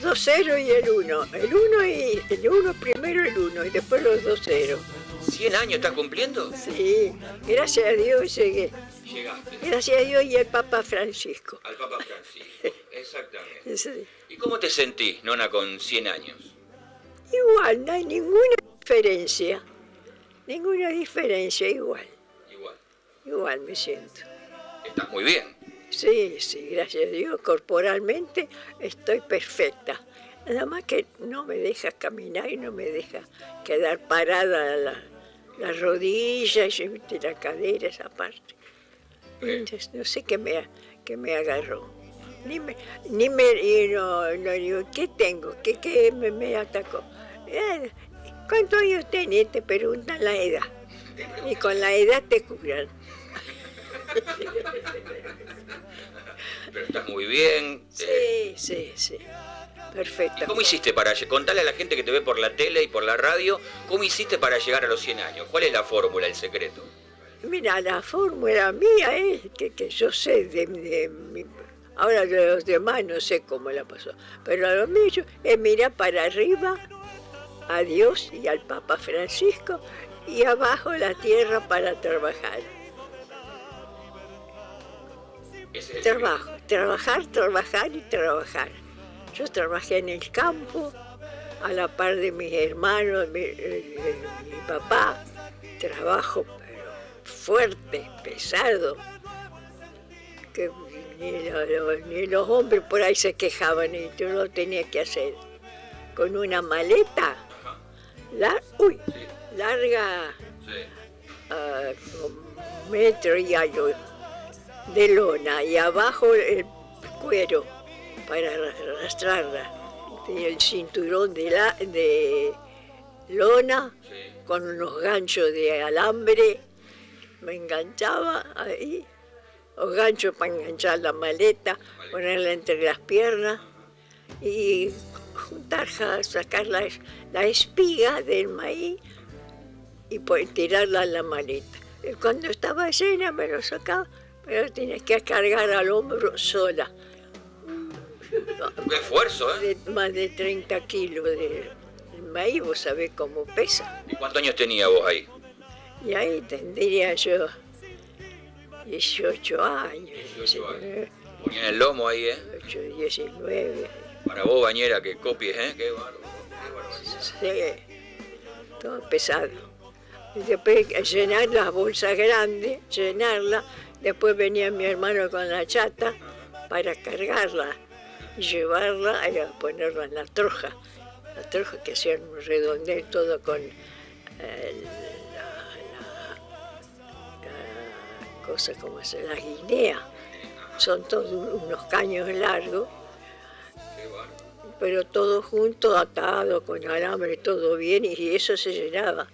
dos ceros y el uno. El uno y el uno primero el uno y después los dos ceros. ¿100 años estás cumpliendo? Sí, gracias a Dios llegué. Llegaste. Gracias a Dios y el Papa Francisco. Al Papa Francisco, exactamente. Sí. ¿Y cómo te sentís, nona, con 100 años? Igual, no hay ninguna diferencia. Ninguna diferencia, igual. Igual. Igual me siento. Estás muy bien. Sí, sí, gracias a Dios. Corporalmente estoy perfecta. Nada más que no me deja caminar y no me deja quedar parada la, la rodilla y la cadera, esa parte. Entonces, no sé qué me, qué me agarró. Ni me, ni me y no, no digo, ¿qué tengo? ¿Qué, qué me, me atacó? Eh, ¿Cuántos años tenés? Te preguntan la edad. Y con la edad te curan. Pero estás muy bien. eh, Sí, sí, sí. ¿Y Perfecto. cómo hiciste para contarle a la gente que te ve por la tele y por la radio, cómo hiciste para llegar a los 100 años? ¿Cuál es la fórmula, el secreto? Mira, la fórmula mía es que, que yo sé de, de mi- Ahora de los demás no sé cómo la pasó, pero a lo mío es mirar para arriba a Dios y al Papa Francisco y abajo la tierra para trabajar. Ese es el Trabajo, trabajar, trabajar y trabajar. Yo trabajé en el campo, a la par de mis hermanos, mi, eh, mi papá. Trabajo pero fuerte, pesado, que ni, lo- lo- ni los hombres por ahí se quejaban y tú lo tenías que hacer. Con una maleta, uy, larga, Sí. ah, metro y algo de lona y abajo el cuero para arrastrarla. Tenía el cinturón de, la, de lona con unos ganchos de alambre. Me enganchaba ahí, los ganchos para enganchar la maleta, ponerla entre las piernas y juntar, sacar la, la espiga del maíz y pues, tirarla en la maleta. Y cuando estaba llena me lo sacaba, pero tenía que cargar al hombro sola. Qué esfuerzo, ¿eh? De más de 30 kilos de maíz, vos sabés cómo pesa. ¿Y cuántos años tenía vos ahí? Y ahí tendría yo 18 años. 18 años. 19, Ponían el lomo ahí, ¿eh? 18, 19. Para vos, bañera, que copies, ¿eh? Qué bárbaro. Sí, todo pesado. Y después llenar las bolsas grandes, llenarla. Después venía mi hermano con la chata para cargarla y llevarla y a ponerla en la troja. La troja que hacían un redondel todo con eh, la, cosa como se la guinea. Son todos unos caños largos pero todo junto, atado, con alambre, todo bien, y eso se llenaba.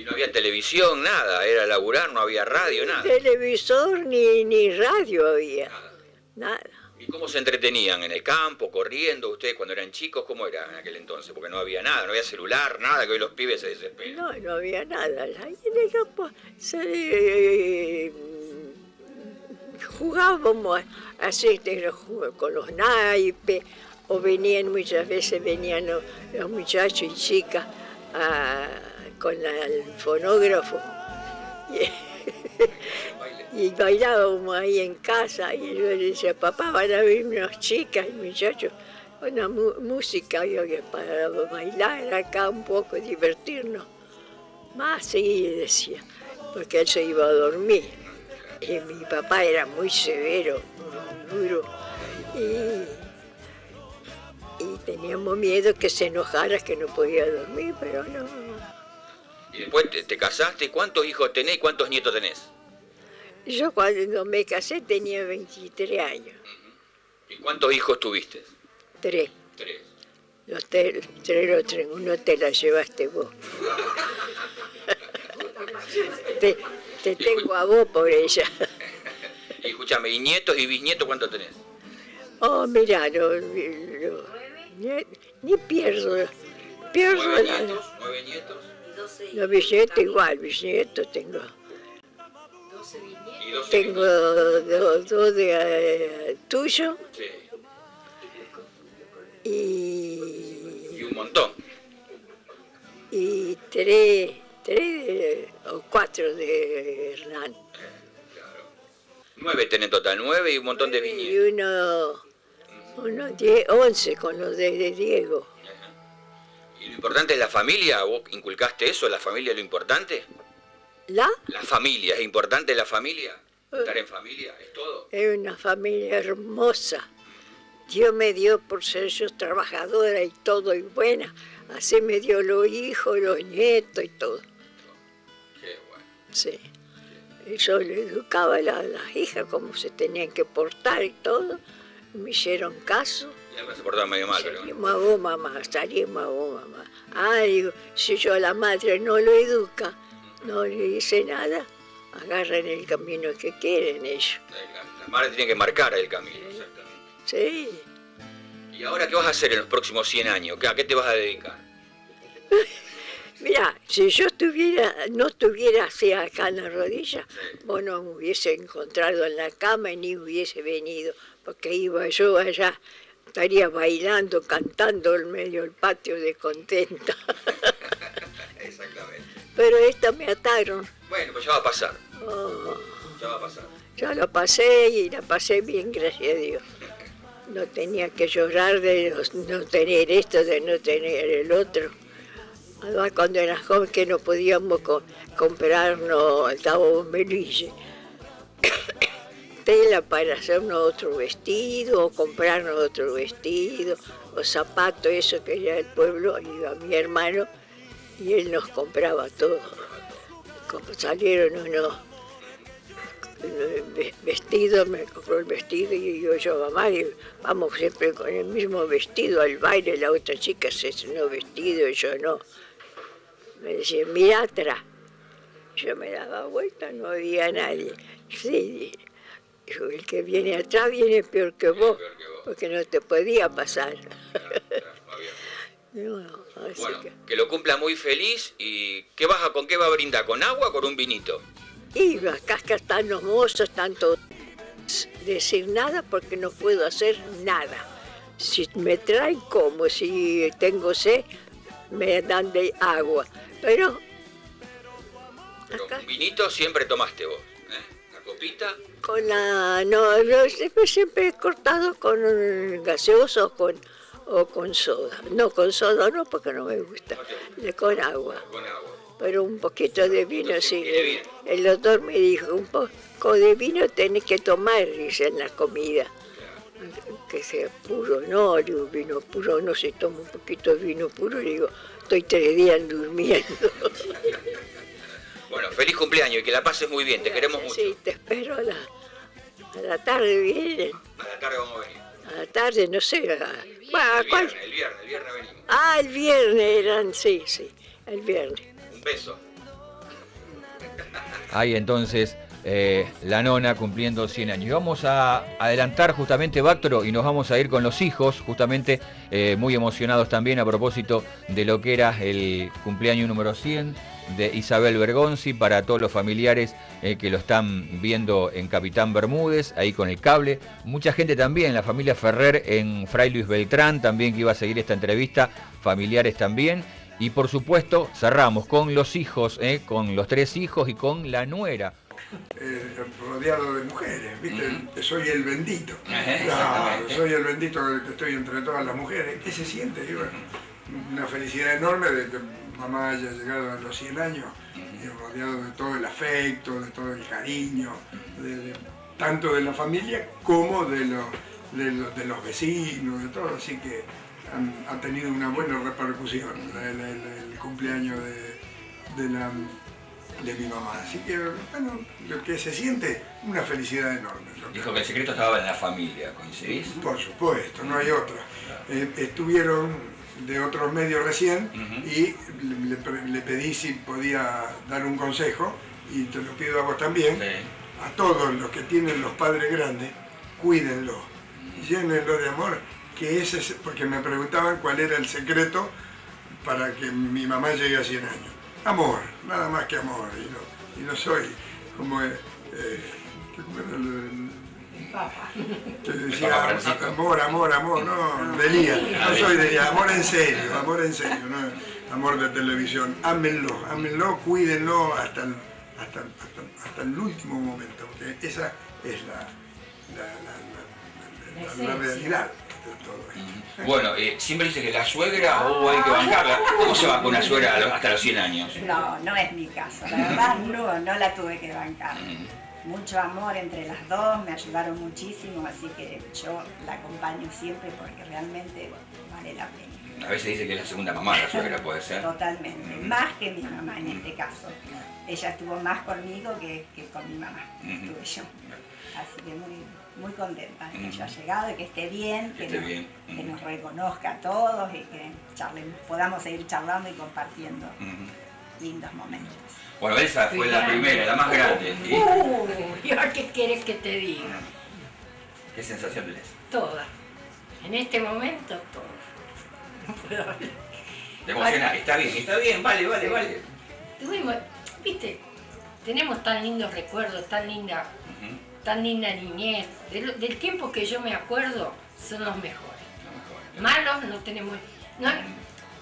Y no había televisión, nada. Era laburar, no había radio, nada. Televisor ni, ni radio había, Nada. nada. ¿Y cómo se entretenían? ¿En el campo, corriendo? ¿Ustedes cuando eran chicos? ¿Cómo era en aquel entonces? Porque no había nada, no había celular, nada, que hoy los pibes se desesperan. No, no había nada. Ahí en el campo se, eh, jugábamos así con los naipes, o venían muchas veces venían los, los muchachos y chicas a- con el fonógrafo. Y, y bailábamos ahí en casa y yo le decía, papá, van a venir unas chicas y muchachos, una mu- música yo, para bailar acá un poco, divertirnos. Más sí, decía, porque él se iba a dormir. Y mi papá era muy severo, muy duro. Y teníamos miedo que se enojara, que no podía dormir, pero no. Y después te, te casaste. ¿Cuántos hijos tenés y cuántos nietos tenés? Yo cuando me casé tenía 23 años, ¿Y cuántos hijos tuviste? tres. Tres. Los tres, tres, los tres, uno te la llevaste vos. te, te tengo a vos por ella. Y escúchame, ¿y nietos y bisnietos cuántos tenés? Oh, mira, lo- lo- ni, ni pierdo, pierdo ¿Nueve la- nietos? ¿Nueve nietos? Los bisnietos igual, bisnietos tengo. ¿Y doce Tengo dos dos de eh, tuyo Sí. y, Y un montón. y tres, tres o cuatro de Hernán. Nueve tenés en total, nueve y un montón de Y viñedos. uno, uno diez, once con los de, de Diego. Importante es la familia, ¿vos inculcaste eso? ¿La familia es lo importante? ¿La? ¿La familia es importante la familia? ¿Estar en familia es todo? Es una familia hermosa. Dios me dio por ser yo trabajadora y todo y buena. Así me dio los hijos, los nietos y todo. Qué bueno. Sí. Y yo le educaba a la- las hijas cómo se tenían que portar y todo. Me hicieron caso. Ahora se portaba medio mal, pero... Salimos a vos, mamá, salimos a vos, mamá. Ah, digo, si yo a la madre no lo educa, no le dice nada, agarran el camino que quieren ellos. La, la madre tiene que marcar el camino, exactamente. Sí. ¿Y ahora qué vas a hacer en los próximos 100 años? ¿Qué- ¿A qué te vas a dedicar? Mira, si yo estuviera, no estuviera así acá en la rodilla, vos no me hubiese encontrado en la cama y ni hubiese venido, porque iba yo allá, estaría bailando, cantando en medio del patio de contenta. Exactamente. Pero esta me ataron. Bueno, pues ya va a pasar. Oh, Ya va a pasar. ya la pasé y la pasé bien, gracias a Dios. No tenía que llorar de los- no tener esto, de no tener el otro. Además, cuando era joven que no podíamos co- comprarnos, estábamos Belice, para hacernos otro vestido, o comprarnos otro vestido, o zapatos, eso que era el pueblo, iba mi hermano, y él nos compraba todo. Como salieron unos ve- vestido, me compró el vestido y yo, yo mamá, y vamos siempre con el mismo vestido al baile, la otra chica se estrenó vestido y yo no. Me decía, mira atrás. Yo me daba vuelta, no había nadie. Sí, dijo, el que viene atrás viene peor que vos, porque no te podía pasar. Así Bueno, que- que lo cumpla muy feliz y ¿qué vas a, ¿con qué va a brindar? ¿Con agua o con un vinito? Y acá están los mozos, tanto decir nada porque no puedo hacer nada. Si me traen como, si tengo sed, me dan de agua. Pero Pero acá un vinito siempre tomaste vos. Con la... No, no, siempre, siempre he cortado con gaseosa o con, o con soda. No, con soda no, porque no me gusta. De- Con agua. con agua. Pero un poquito de vino, Entonces, sí. bien. El doctor me dijo, un poco de vino tenés que tomar, dice, en la comida. Que sea puro, no, digo, vino puro, no se toma un poquito de vino puro, digo, estoy tres días durmiendo. Bueno, feliz cumpleaños y que la pases muy bien, te queremos mucho. Sí, te espero a la, a la tarde, vienen. A la tarde vamos a venir. A la tarde, no sé. a- bueno, ¿a El cuál? viernes, el viernes, el viernes venimos. Ah, el viernes eran, sí, sí, el viernes. Un beso. Ahí entonces eh, la nona cumpliendo 100 años. Y vamos a adelantar justamente, Bactro, y nos vamos a ir con los hijos, justamente eh, muy emocionados también a propósito de lo que era el cumpleaños número 100 de Isabel Bergonzi para todos los familiares eh, que lo están viendo en Capitán Bermúdez, ahí con el cable. Mucha gente también, la familia Ferrer en Fray Luis Beltrán, también que iba a seguir esta entrevista, familiares también. Y por supuesto, cerramos con los hijos, eh, con los tres hijos y con la nuera. eh, rodeado de mujeres, ¿viste? Soy el bendito. Claro, soy el bendito que estoy entre todas las mujeres. ¿Qué se siente? Y bueno, una felicidad enorme de que mamá haya llegado a los 100 años y rodeado de todo el afecto, de todo el cariño, de- de- tanto de la familia como de los, de los, de los vecinos, de todo. Así que han- ha tenido una buena repercusión el, el- el cumpleaños de, de la de mi mamá. Así que, bueno, lo que se siente, una felicidad enorme. Lo que- Dijo que el secreto estaba en la familia, ¿coincidís? Por supuesto, no hay otra. Eh, estuvieron de otros medios recién y le, le pedí si podía dar un consejo, y te lo pido a vos también, Sí. a todos los que tienen los padres grandes, cuídenlo, llénenlo de amor, que ese es, porque me preguntaban cuál era el secreto para que mi mamá llegue a 100 años. Amor, nada más que amor, y no, y no soy como... eh, eh, Te decía, amor, amor, amor, no, de Elías. No soy de Elías, amor en serio, amor en serio, no amor de televisión. Ámenlo, ámenlo, cuídenlo hasta el, hasta, hasta- hasta el último momento, porque esa es la, la, la- la- la- la- la realidad de todo esto. Bueno, eh, siempre dice que la suegra, oh, hay que bancarla. ¿Cómo se va con una suegra hasta los 100 años? No, no es mi caso, la verdad no, no la tuve que bancar. Mm. Mucho amor entre las dos, me ayudaron muchísimo, así que yo la acompaño siempre porque realmente vale la pena. A veces dice que es la segunda mamá la suegra, puede ser. Totalmente, Mm. más que mi mamá en este caso. Ella estuvo más conmigo que, que con mi mamá, Ujú. estuve yo. Así que muy, muy contenta de que haya llegado, y que esté bien, Que que, esté nos, bien. que nos reconozca a todos y que charlemos, podamos seguir charlando y compartiendo. Lindos momentos. Bueno, Elsa fue la primera, la más grande. ¿sí? Uy, ¿ahora ¿qué quieres que te diga? ¿Qué sensación tenés? Toda. En este momento, toda. No puedo hablar. Te emociona, está bien, está bien, vale, vale, vale. Tuvimos, viste, tenemos tan lindos recuerdos, tan linda, tan linda niñez. Del, del tiempo que yo me acuerdo, son los mejores. Lo mejor. Malos no tenemos. no,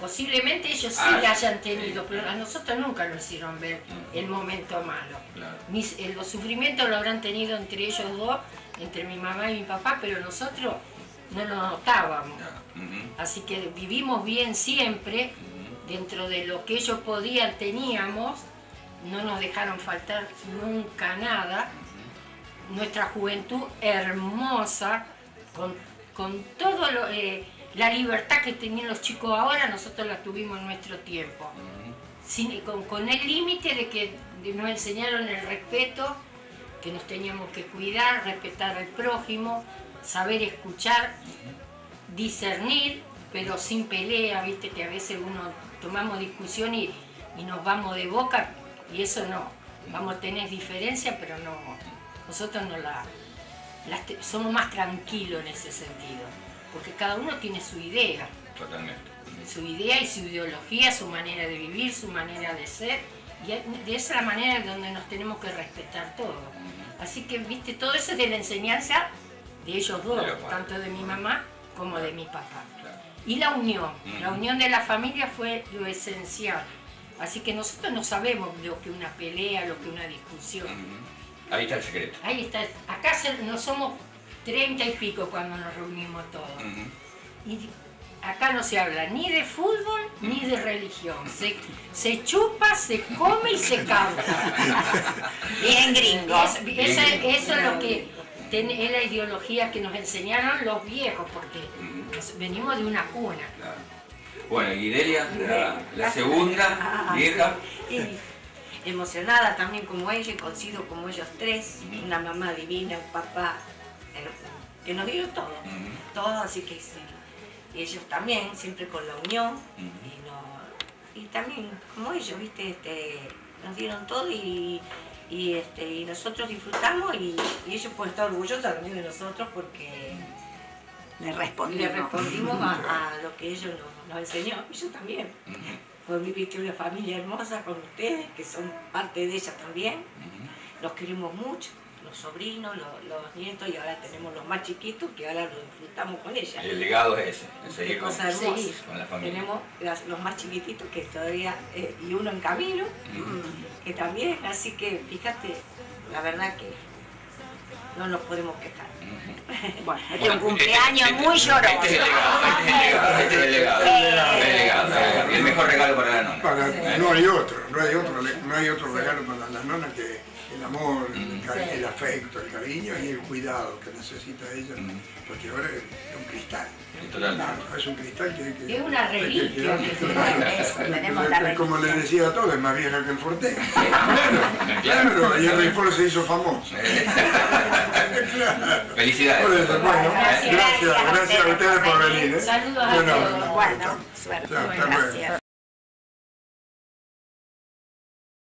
posiblemente ellos sí Ah, la hayan tenido, sí. pero a nosotros nunca nos hicieron ver el momento malo. Claro. Mis- eh, los sufrimientos lo habrán tenido entre ellos dos, entre mi mamá y mi papá, pero nosotros no lo notábamos. Ujú. Así que vivimos bien siempre, dentro de lo que ellos podían, teníamos, no nos dejaron faltar nunca nada. Nuestra juventud hermosa, con, con todo lo, eh, la libertad que tenían los chicos ahora, nosotros la tuvimos en nuestro tiempo. Sin- con, con el límite de que nos enseñaron el respeto, que nos teníamos que cuidar, respetar al prójimo, saber escuchar, discernir, pero sin pelea, viste que a veces uno tomamos discusión y, y nos vamos de boca y eso no. Vamos a tener diferencia, pero no. Nosotros no la, somos más tranquilos en ese sentido, porque cada uno tiene su idea Totalmente. su idea y su ideología, su manera de vivir, su manera de ser. Y de esa es manera en donde nos tenemos que respetar todos. Así que, viste, todo eso es de la enseñanza de ellos dos, De tanto de mi mamá como de mi papá. Claro. Y la unión, la unión de la familia fue lo esencial. Así que nosotros no sabemos lo que una pelea, lo que una discusión. Ahí está el secreto. Ahí está, acá no somos treinta y pico cuando nos reunimos todos. Y acá no se habla ni de fútbol ni de religión. Se, se chupa, se come y se canta. Bien gringo. Es- esa- eso es lo que ten- es la ideología que nos enseñaron los viejos, porque venimos de una cuna. Claro. Bueno, y Delia, la, la segunda, Ah, vieja. Y emocionada también como ella coincido como ellos tres, una mamá divina, un papá que nos dio todo, Ujú. todo, así que sí. Y ellos también, siempre con la unión, y, no- y también como ellos, viste, este, nos dieron todo y, y, este, y nosotros disfrutamos y, y ellos pueden estar orgullosos también de nosotros porque Le le respondimos. respondimos a, a lo que ellos nos, nos enseñó, y yo también Ujú. por vivir una familia hermosa con ustedes, que son parte de ella también. Los queremos mucho, los sobrinos, los, los nietos, y ahora tenemos los más chiquitos que ahora lo disfrutamos con ella. El legado es ese, es seguir con, seguir con la familia. Tenemos las- los más chiquititos que todavía, eh, y uno en camino, que también, así que fíjate, la verdad que no nos podemos quejar. Bueno, este es un cumpleaños muy lloroso. Este es el legado, este es el legado, este es el legado. El mejor regalo para la nona. Para- no hay otro, no hay otro, no hay otro regalo para las nonas que el amor, el, Mm. el afecto, el cariño y el cuidado que necesita ella, Mm. porque ahora es un cristal. Es un cristal que, que- Es una que- reliquia. que- claro, Eso, que- tenemos que- la que como le decía a todos, es más vieja que el Forte. Claro, claro, y el Ripoll se hizo famoso. Claro. Felicidades. Por eso, bueno, Gracias. gracias, gracias a ustedes por venir. ¿eh? Saludos a Bueno, todos. Bueno, suerte. Chao, hasta luego. Gracias.